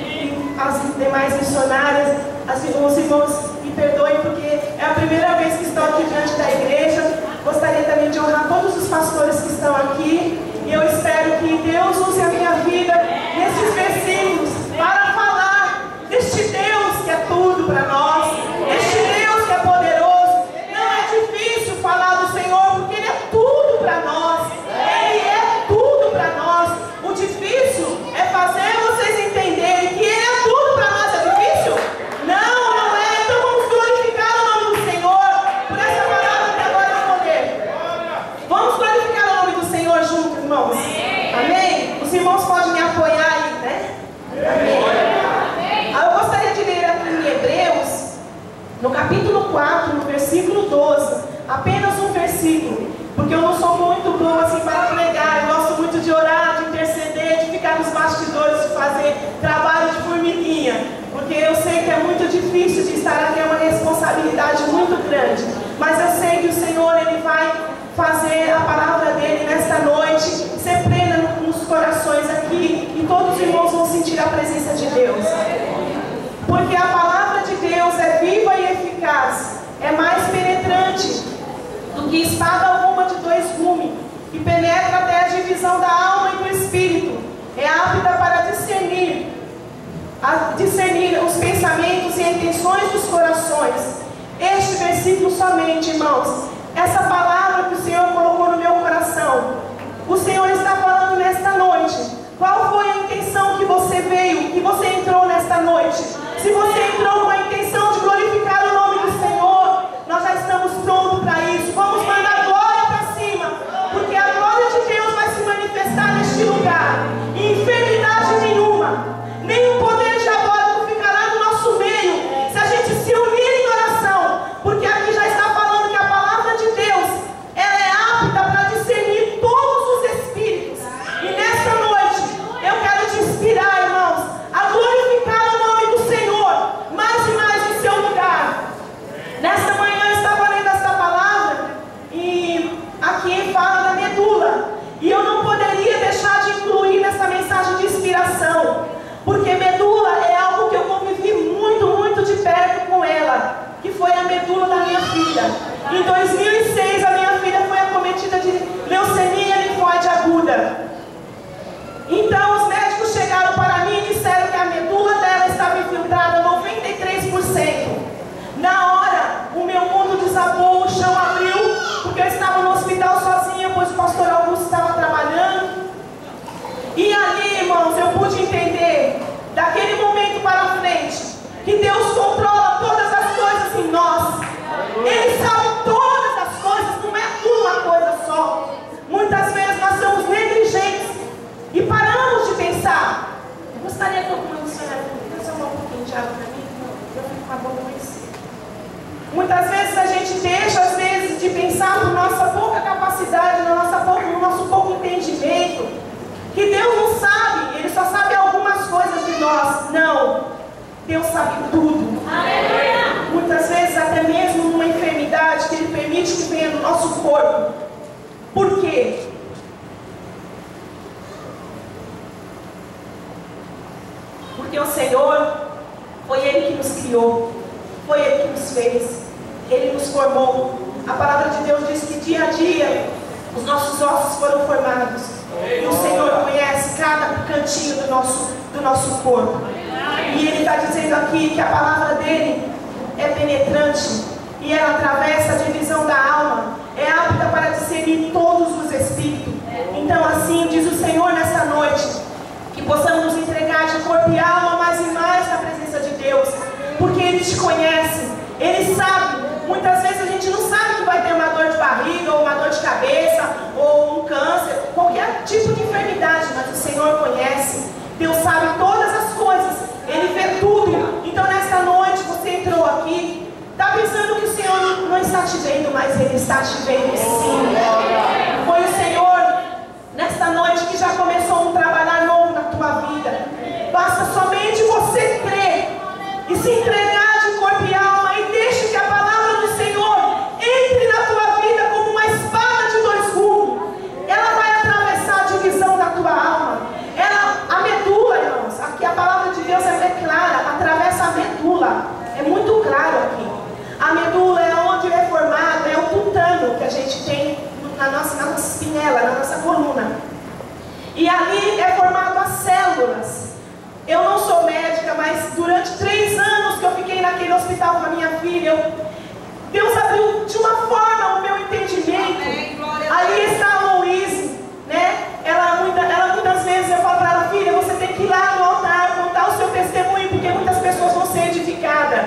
e as demais missionárias, as irmãs os irmãos me perdoem, porque é a primeira vez que estou aqui diante da igreja. Gostaria também de honrar todos os pastores que estão aqui. E eu espero que Deus use a minha vida nesses versículos. Versículo 12, apenas um versículo, porque eu não sou muito boa assim para pregar, eu gosto muito de orar, de interceder, de ficar nos bastidores, de fazer trabalho de formiguinha, porque eu sei que é muito difícil de estar aqui, é uma responsabilidade muito grande, mas eu sei que o Senhor, Ele vai fazer a palavra dele nesta noite ser plena no- nos corações aqui e todos os irmãos vão sentir a presença de Deus. Porque a palavra de Deus é viva e eficaz, é mais penetrante do que espada alguma de dois gumes, e penetra até a divisão da alma e do espírito, é apta para discernir, discernir os pensamentos e intenções dos corações. Este versículo somente, irmãos, essa palavra que o Senhor colocou no meu coração, o Senhor está falando nesta noite. Qual foi a intenção que você veio, que você entrou nesta noite? Se você entrou com a intenção da minha filha. Em 2006 a minha filha foi acometida de leucemia linfóide aguda. Eu gostaria que alguma missionária pudesse tomar um pouquinho de água para mim? Eu fico com a boca seca. Muitas vezes a gente deixa, às vezes, de pensar por nossa pouca capacidade, no nosso pouco, no nosso pouco entendimento, que Deus não sabe, Ele só sabe algumas coisas de nós. Não, Deus sabe tudo. Muitas vezes, até mesmo numa enfermidade que Ele permite que venha no nosso corpo. Por quê? Porque o Senhor foi Ele que nos criou, foi Ele que nos fez, Ele nos formou. A palavra de Deus diz que dia a dia os nossos ossos foram formados. E o Senhor conhece cada cantinho do nosso, do nosso corpo. E Ele está dizendo aqui que a palavra dele é penetrante e ela atravessa a divisão da alma, é apta para discernir todos os espíritos. Então, assim diz o Senhor nesta noite, que possamos nos entregar de corpo e alma mais e mais na presença de Deus, porque Ele te conhece, Ele sabe. Muitas vezes a gente não sabe que vai ter uma dor de barriga, ou uma dor de cabeça, ou um câncer, qualquer tipo de enfermidade, mas o Senhor conhece. Deus sabe todas as coisas, Ele vê tudo. Então, nesta noite, você entrou aqui, está pensando que o Senhor não, está te vendo, mas Ele está te vendo sim. Foi o Senhor, nesta noite, que já começou um trabalhar novo na tua vida. Basta somente você crer e se entregar de corpo e alma e deixe que a palavra do Senhor entre na tua vida como uma espada de dois gumes. Ela vai atravessar a divisão da tua alma. Ela, a medula, irmãos, aqui a palavra de Deus é clara, atravessa a medula. É muito E ali é formado as células. Eu não sou médica, mas durante três anos que eu fiquei hospital com a minha filha, eu, Deus abriu de uma forma o meu entendimento. Ali está a Louise, né? Ela, muita, ela muitas vezes eu falo para ela, filha, você tem que ir lá no altar, contar o seu testemunho, porque muitas pessoas vão ser edificadas.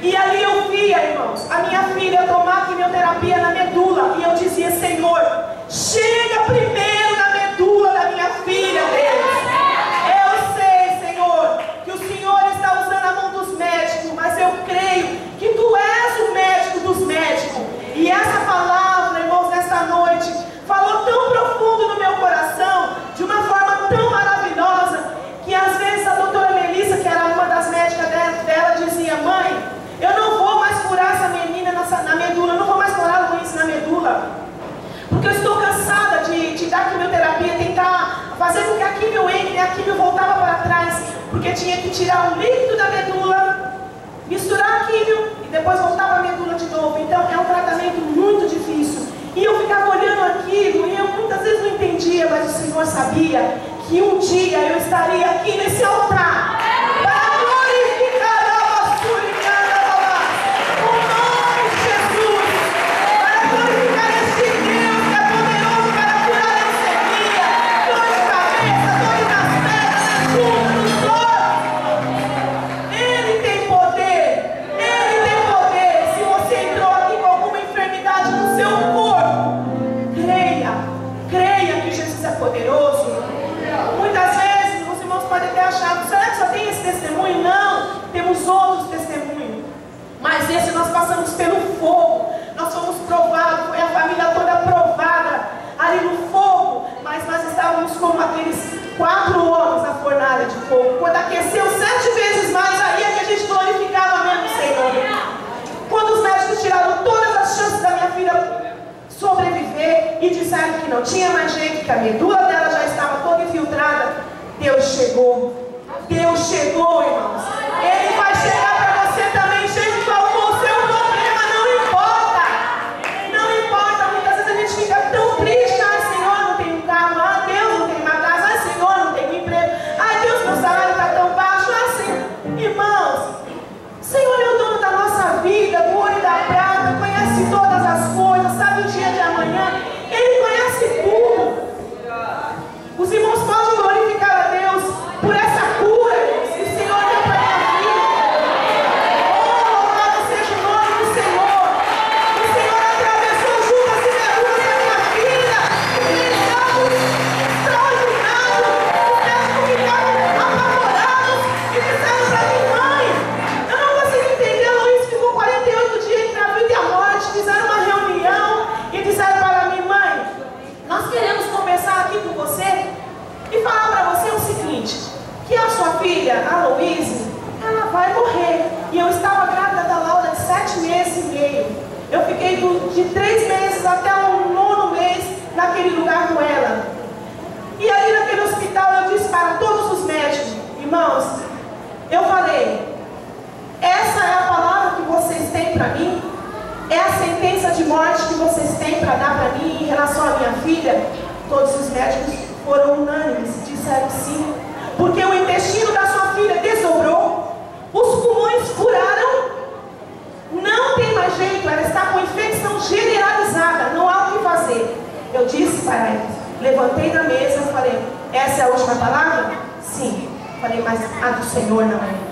E ali eu via, irmãos, a minha filha tomar quimioterapia na medula. E eu dizia, Senhor, chega primeiro na medula da minha filha, Deus. Eu sei, Senhor, que o Senhor está usando a mão dos médicos, mas eu creio que Tu és o médico dos médicos. E essa palavra, irmãos, nesta noite, falou tão profundo no meu coração, de uma forma tão maravilhosa, que às vezes a doutora Melissa, que era uma das médicas dela, dizia, mãe, eu não vou mais curar essa menina nessa, na medula, eu não vou mais curar Luiz na medula. Porque eu estou cansada de, de dar quimioterapia, tentar fazer com que a quimio e quimio voltava para trás. Porque tinha que tirar o líquido da medula, misturar a quimio e depois voltava a medula de novo. Então é um tratamento muito difícil. E eu ficava olhando aquilo e eu muitas vezes não entendia, mas o Senhor sabia que um dia eu estaria aqui nesse altar passamos pelo fogo, nós fomos provados, foi a família toda provada ali no fogo, mas nós estávamos como aqueles quatro homens na fornalha de fogo. Quando aqueceu sete vezes mais, aí é que a gente glorificava mesmo Senhor. Quando os médicos tiraram todas as chances da minha filha sobreviver e disseram que não tinha mais jeito, que a medula dela já estava toda infiltrada, Deus chegou. Deus chegou, irmãos. período de três meses até o nono mês naquele lugar com ela. E aí naquele hospital eu disse para todos os médicos, irmãos, eu falei, essa é a palavra que vocês têm para mim? É a sentença de morte que vocês têm para dar para mim em relação à minha filha? Todos os médicos foram unânimes, disseram sim. Porque o intestino da sua jeito, ela está com infecção generalizada, não há o que fazer. Eu disse para ela, levantei da mesa falei, essa é a última palavra? Sim. Falei, mas a do Senhor não é.